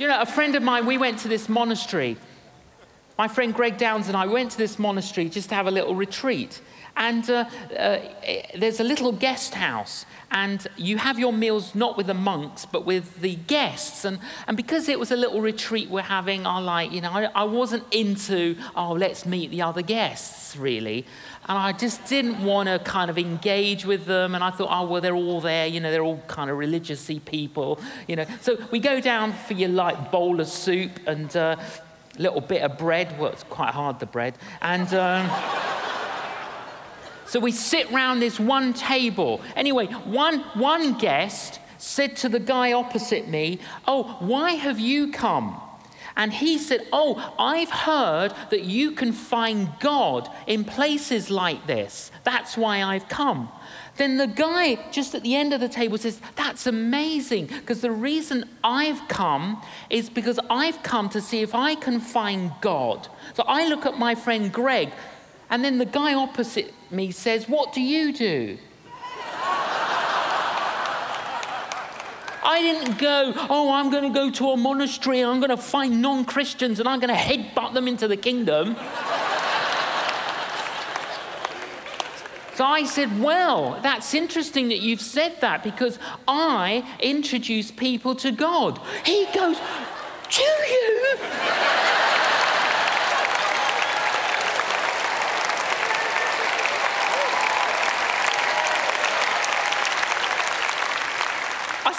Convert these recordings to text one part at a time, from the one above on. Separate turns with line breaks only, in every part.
You know, a friend of mine, we went to this monastery. My friend Greg Downs and I went to this monastery just to have a little retreat. And uh, uh, there's a little guest house, and you have your meals not with the monks, but with the guests. And, and because it was a little retreat we're having, I like, you know, I, I wasn't into, oh, let's meet the other guests, really. And I just didn't want to kind of engage with them. And I thought, oh, well, they're all there, you know, they're all kind of religiously people, you know. So we go down for your light bowl of soup and uh, little bit of bread. Well, it's quite hard, the bread. And. Um, so we sit round this one table. Anyway, one, one guest said to the guy opposite me, Oh, why have you come? And he said, Oh, I've heard that you can find God in places like this. That's why I've come. Then the guy just at the end of the table says, That's amazing, because the reason I've come is because I've come to see if I can find God. So I look at my friend Greg, and then the guy opposite me says, What do you do? I didn't go, oh, I'm going to go to a monastery and I'm going to find non Christians and I'm going to headbutt them into the kingdom. so I said, well, that's interesting that you've said that because I introduce people to God. He goes, do you?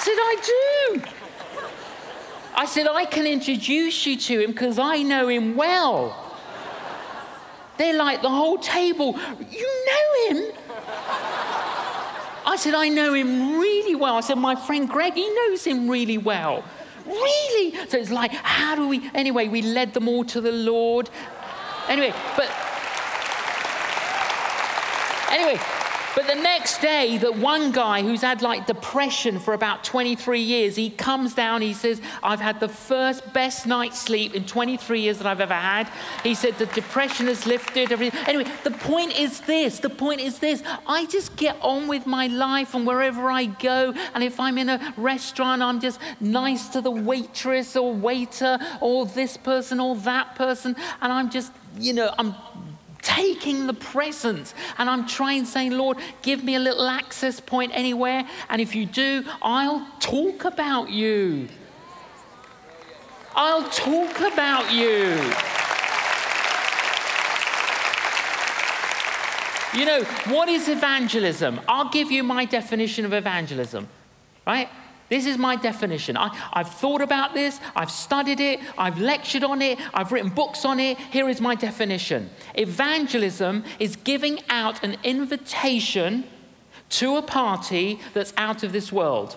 Said, I do. I said, I can introduce you to him because I know him well. They're like the whole table. You know him? I said, I know him really well. I said, my friend Greg, he knows him really well. Really? So it's like, how do we? Anyway, we led them all to the Lord. Anyway, but. Anyway, but the next day, that one guy who's had like depression for about 23 years, he comes down, he says, I've had the first best night's sleep in 23 years that I've ever had. He said, the depression has lifted. Everything. Anyway, the point is this the point is this I just get on with my life and wherever I go, and if I'm in a restaurant, I'm just nice to the waitress or waiter or this person or that person, and I'm just, you know, I'm taking the presence. And I'm trying, saying, Lord, give me a little access point anywhere. And if you do, I'll talk about you. I'll talk about you. You know, what is evangelism? I'll give you my definition of evangelism, right? This is my definition. I, have thought about this, I've studied it, I've lectured on it, I've written books on it. Here is my definition Evangelism is giving out an invitation to a party that's out of this world.